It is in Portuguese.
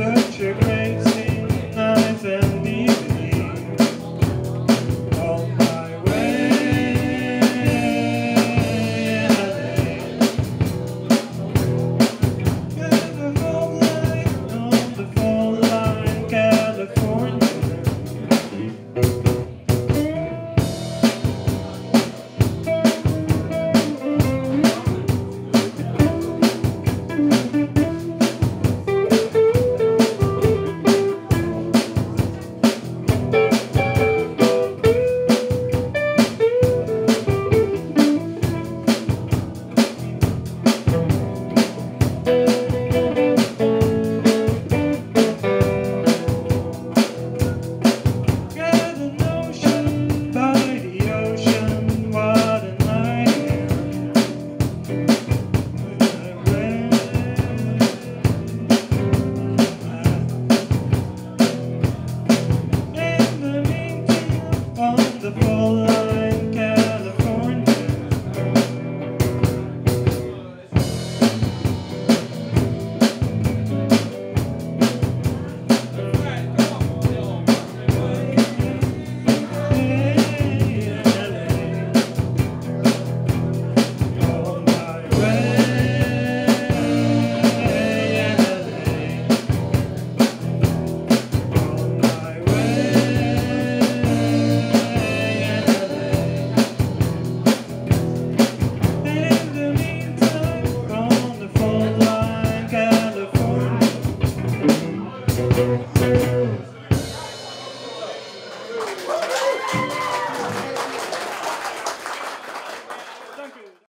Santa